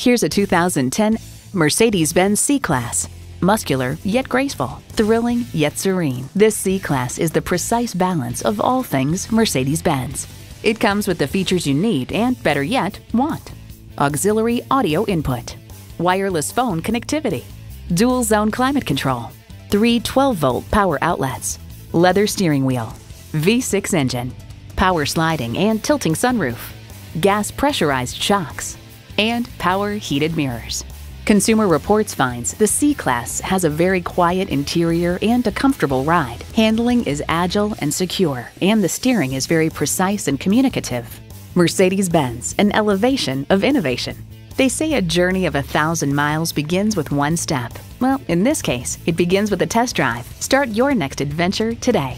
Here's a 2010 Mercedes-Benz C-Class. Muscular yet graceful, thrilling yet serene. This C-Class is the precise balance of all things Mercedes-Benz. It comes with the features you need and, better yet, want. Auxiliary audio input, wireless phone connectivity, dual zone climate control, three 12-volt power outlets, leather steering wheel, V6 engine, power sliding and tilting sunroof, gas pressurized shocks, and power heated mirrors. Consumer Reports finds the C-Class has a very quiet interior and a comfortable ride. Handling is agile and secure, and the steering is very precise and communicative. Mercedes-Benz, an elevation of innovation. They say a journey of a thousand miles begins with one step. Well, in this case, it begins with a test drive. Start your next adventure today.